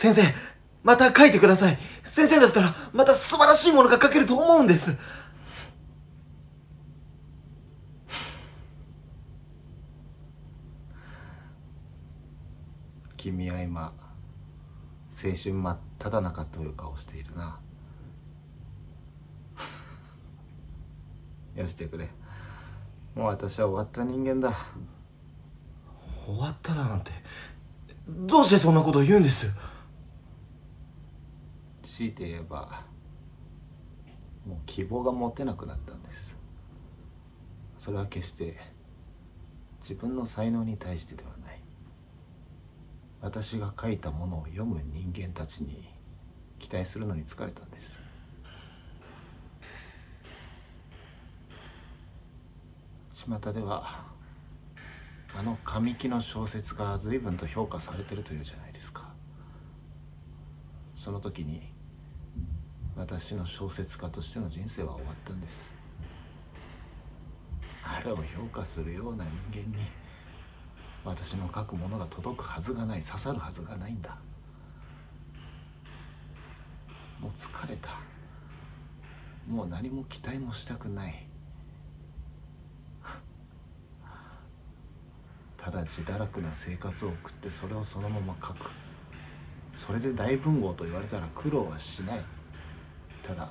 先生また書いてください。先生だったらまた素晴らしいものが書けると思うんです。君は今青春真っ只中という顔しているな。よしてくれ。もう私は終わった人間だ。終わっただなんてどうしてそんなことを言うんです？強いて言えばもう希望が持てなくなったんです。それは決して自分の才能に対してではない。私が書いたものを読む人間たちに期待するのに疲れたんです。巷ではあの神木の小説が随分と評価されてるというじゃないですか。その時に私の小説家としての人生は終わったんです。あれを評価するような人間に私の書くものが届くはずがない刺さるはずがないんだ。もう疲れた。もう何も期待もしたくない。ただ自堕落な生活を送ってそれをそのまま書く。それで大文豪と言われたら苦労はしない。ただ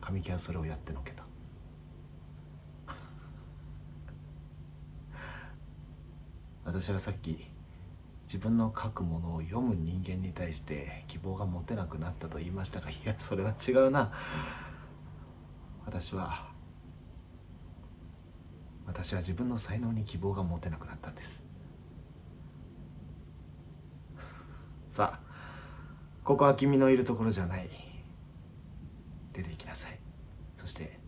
神木はそれをやってのけた。私はさっき自分の書くものを読む人間に対して希望が持てなくなったと言いましたがいやそれは違うな。私は私は自分の才能に希望が持てなくなったんです。さあここは君のいるところじゃない。出て行きなさい。そして